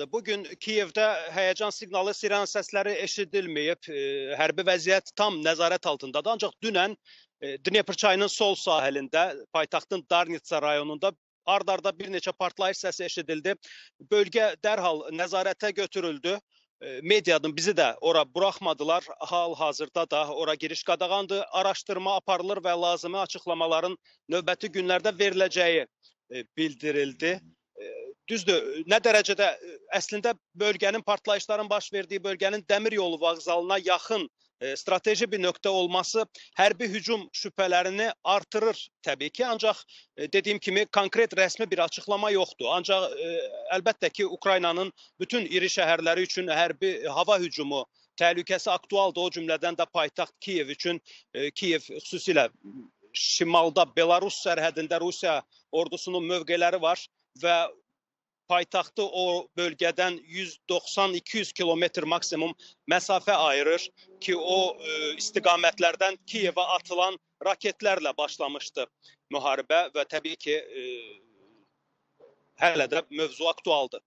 Bugün Kiyevdə həyəcan siqnalı, siren səsləri eşidilməyib. E, hərbi vəziyyət tam nəzarət altındadır. Ancaq dünən e, Dnepr çayının sol sahilində, paytaxtın Darnitsa rayonunda ard-arda bir neçə partlayış səsi eşidildi. Bölgə dərhal nəzarətə götürüldü. E, medianın bizi də ora buraxmadılar. Hal-hazırda da ora giriş qadağandır. Araşdırma aparılır və lazımi açıqlamaların növbəti günlərdə veriləcəyi bildirildi. Düzdür, nə dərəcədə əslində bölgənin partlayışların baş verdiyi bölgənin dəmir yolu vağzalına yaxın e, strateji bir nöqtə olması hərbi hücum şübhələrini artırır təbii ki, ancaq e, dediyim kimi konkret rəsmi bir açıqlama yoxdur. Ancaq e, əlbəttə ki, Ukraynanın bütün iri şəhərləri üçün hərbi hava hücumu təhlükəsi aktualdır. O cümlədən də paytaxt Kiyev üçün Kiyev xüsusilə şimalda Belarus sərhədində Rusiya ordusunun mövqeləri var və paytaxtı o bölgədən 190-200 kilometr maksimum məsafə ayırır ki, o e, istiqamətlərdən Kiyevə atılan raketlərlə başlamışdı müharibə və təbii ki, e, hələ də mövzu aktualdır.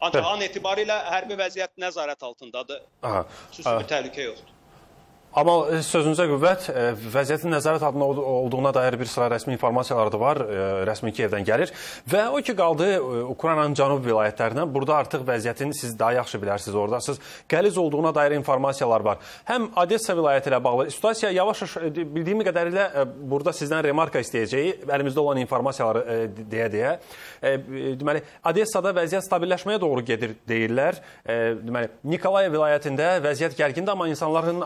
Ancaq an etibarilə hərbi vəziyyət nəzarət altındadır. Aha. Xüsusi bir təhlükə yoxdur. Amma e, sözünüzə qüvvət, e, vəziyyətin nəzarət altında olduğuna dair bir sıra rəsmi informasiyalar da var, e, rəsmi Kiyevdən gəlir və o ki qaldı Ukraynanın cənub vilayətlərindən. Burada artıq vəziyyətin siz daha yaxşı bilərsiniz, oradasınız. Qəliz olduğuna dair informasiyalar var. Həm Odessa vilayəti ilə bağlı situasiya yavaş-yavaş bildiyim qədərilə burada sizdən remarka istəyəcəyi əlimizdə olan informasiyaları deyə-deyə. Deməli, Odessada vəziyyət stabilləşməyə doğru gedir deyirlər. Deməli, Nikolayev vilayətində vəziyyət gərgindir, amma insanların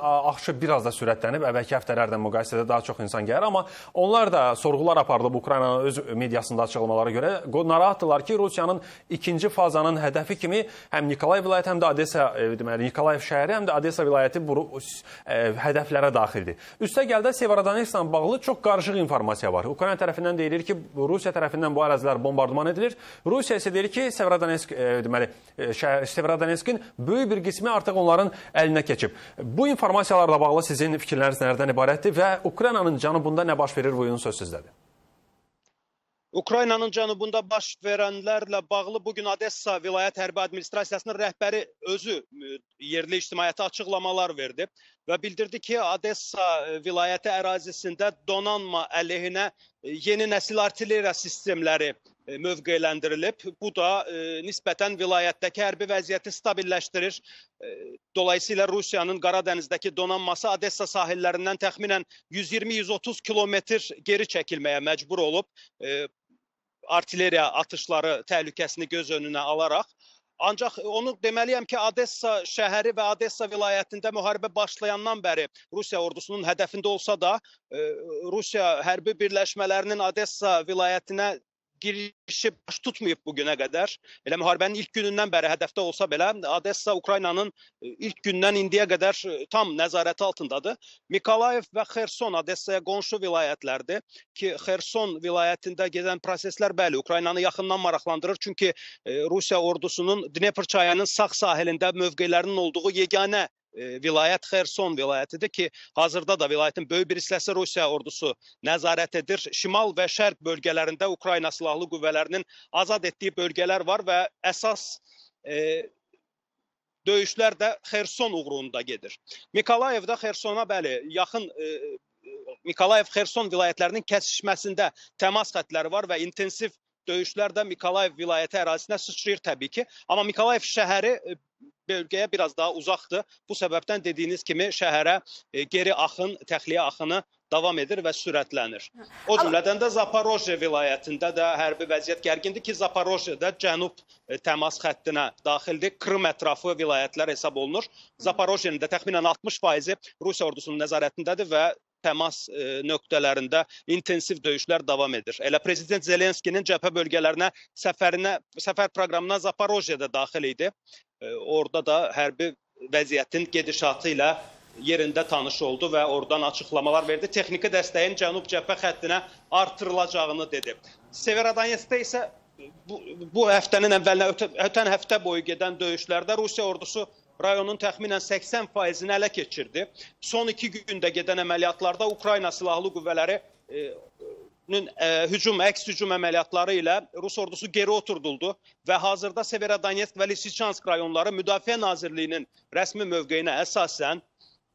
axışı biraz da sürətlənib. Əvvəlki həftələrlə müqayisədə daha çox insan gəlir, amma onlar da sorğular aparılıb Ukraynanın öz mediasında açıqlamalara görə. Narahatdırlar ki, Rusiyanın ikinci fazanın hədəfi kimi həm Nikolayev vilayəti, həm də Odessa, e, deməli, Nikolayev şəhəri, həm də Odessa vilayəti bu e, hədəflərə daxildir. Üstə gəldə Severodonetskla bağlı çox qarışıq informasiya var. Ukrayna tərəfindən deyilir ki, Rusiya tərəfindən bu ərazilər bombardıman edilir. Rusiya isə deyir ki, Severodonetsk, e, deməli, Severodonetskin böyük bir qismi artıq onların əlinə keçib. Bu informasiyalarla bağlı sizin fikirləriniz nələrdən ibarətdir və Ukraynanın cənubunda nə baş verir buyurun söz sizdədir. Ukraynanın cənubunda baş verənlərlə bağlı bu gün Odessa vilayət hərbi administrasiyasının rəhbəri özü e, yerli ictimaiyyətə açıqlamalar verdi və bildirdi ki, Odessa e, vilayəti ərazisində donanma əleyhinə yeni nəsil artilleriya sistemləri mövqeyiləndirilib. Bu da e, nisbətən vilayətdəki hərbi vəziyyəti stabilləşdirir. E, dolayısıyla Rusiyanın Qara dənizdəki donanması Odessa sahillərindən təxminən 120-130 kilometr geri çəkilməyə məcbur olub. E, artilleriya atışları təhlükəsini göz önünə alaraq Ancaq onu deməliyəm ki, Odessa şəhəri və Odessa vilayətində müharibə başlayandan bəri Rusiya ordusunun hədəfində olsa da, Rusiya hərbi birləşmələrinin Odessa vilayətinə girişi baş tutmayıb bu günə qədər. Elə müharibənin ilk günündən bəri hədəfdə olsa belə Odessa Ukraynanın e, ilk gündən indiyə qədər e, tam nəzarəti altındadır. Mikolayev və Xerson Odessaya qonşu vilayətlərdir ki, Xerson vilayətində gedən proseslər bəli Ukraynanı yaxından maraqlandırır. Çünki e, Rusiya ordusunun Dnepr çayının sağ sahilində mövqelərinin olduğu yeganə vilayət Xerson vilayətidir ki, hazırda da vilayətin böyük bir hissəsi Rusiya ordusu nəzarət edir. Şimal və şərq bölgələrində Ukrayna silahlı qüvvələrinin azad etdiyi bölgələr var və əsas e, döyüşlər də Xerson uğrunda gedir. Mikolayevdə Xersona bəli, yaxın e, Mikolayev-Xerson vilayətlərinin kəsişməsində təmas xətləri var və intensiv döyüşlər də Mikolayev vilayəti ərazisinə sıçrayır təbii ki. Amma Mikolayev şəhəri e, bölgəyə biraz daha uzaqdır. Bu səbəbdən dediyiniz kimi şəhərə e, geri axın, təxliyə axını davam edir və sürətlənir. O cümlədən də Zaporojye vilayətində də hərbi vəziyyət gərgindir ki, Zaporojye də cənub e, təmas xəttinə daxildir. Krım ətrafı vilayətlər hesab olunur. Zaporojyenin də təxminən 60%-i Rusiya ordusunun nəzarətindədir və təmas e, nöqtələrində intensiv döyüşlər davam edir. Elə prezident Zelenskinin cəbhə bölgələrinə səfərinə, səfər proqramına Zaporojye də daxil idi. E, orada da hərbi vəziyyətin gedişatı ilə yerində tanış oldu və oradan açıqlamalar verdi. Texniki dəstəyin cənub cəbhə xəttinə artırılacağını dedi. Severodonetskdə isə bu, bu həftənin əvvəlinə ötən, ötən həftə boyu gedən döyüşlərdə Rusiya ordusu rayonun təxminən 80 faizini ələ keçirdi. Son iki gündə gedən əməliyyatlarda Ukrayna silahlı qüvvələri e, hücum, əks hücum əməliyyatları ilə Rus ordusu geri oturduldu və hazırda Severodonetsk və Lisichansk rayonları Müdafiə Nazirliyinin rəsmi mövqeyinə əsasən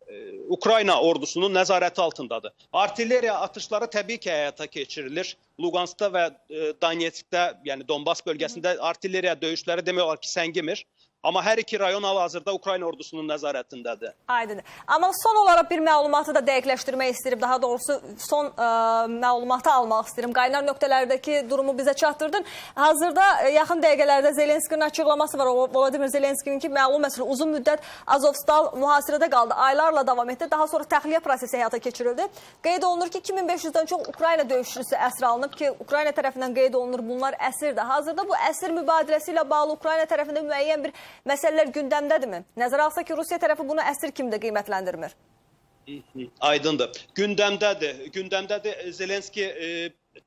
e, Ukrayna ordusunun nəzarəti altındadır. Artilleriya atışları təbii ki, həyata keçirilir. Luqanskda və e, Donetskdə, yəni Donbas bölgəsində artilleriya döyüşləri demək olar ki, səngimir. Amma hər iki rayon hal-hazırda Ukrayna ordusunun nəzarətindədir. Aydındır. Amma son olaraq bir məlumatı da dəqiqləşdirmək istəyirəm. Daha doğrusu son ə, məlumatı almaq istəyirəm. Qaynar nöqtələrdəki durumu bizə çatdırdın. Hazırda ə, yaxın dəqiqələrdə Zelenskinin açıqlaması var. Vladimir Zelenskinin ki, məlum məsələ uzun müddət Azovstal mühasirədə qaldı. Aylarla davam etdi. Daha sonra təxliyə prosesi həyata keçirildi. Qeyd olunur ki, 2500-dən çox Ukrayna döyüşçüsü əsir alınıb ki, Ukrayna tərəfindən qeyd olunur bunlar əsirdir. Hazırda bu əsir mübadiləsi ilə bağlı Ukrayna tərəfində müəyyən bir məsələlər gündəmdədirmi? Nəzərə alsaq ki, Rusiya tərəfi bunu əsir kimi də qiymətləndirmir. Aydındır. Gündəmdədir. Gündəmdədir. Zelenski e,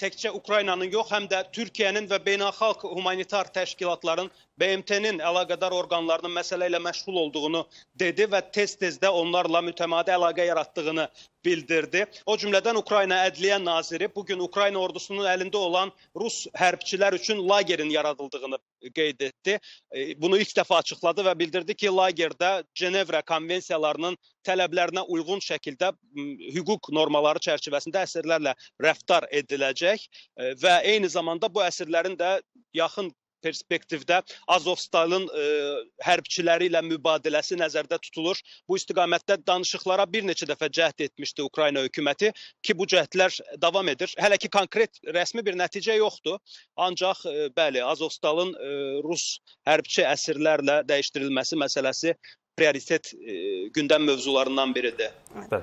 təkcə Ukraynanın yox, həm də Türkiyənin və beynəlxalq humanitar təşkilatların BMT-nin əlaqədar orqanlarının məsələ ilə məşğul olduğunu dedi və tez-tez də onlarla mütəmadi əlaqə yaratdığını bildirdi. O cümlədən Ukrayna Ədliyyə naziri bu gün Ukrayna ordusunun əlində olan Rus hərbçilər üçün lagerin yaradıldığını qeyd etdi. Bunu ilk dəfə açıqladı və bildirdi ki, lagerdə Cenevrə konvensiyalarının tələblərinə uyğun şəkildə hüquq normaları çərçivəsində əsirlərlə rəftar ediləcək və eyni zamanda bu əsirlərin də yaxın perspektivdə Azovstalın ə, hərbçiləri ilə mübadiləsi nəzərdə tutulur. Bu istiqamətdə danışıqlara bir neçə dəfə cəhd etmişdi Ukrayna hökuməti ki, bu cəhdlər davam edir. Hələ ki konkret rəsmi bir nəticə yoxdur. Ancaq ə, bəli, Azovstalın ə, Rus hərbçi əsirlərlə dəyişdirilməsi məsələsi prioritet ə, gündəm mövzularından biridir. Bəli.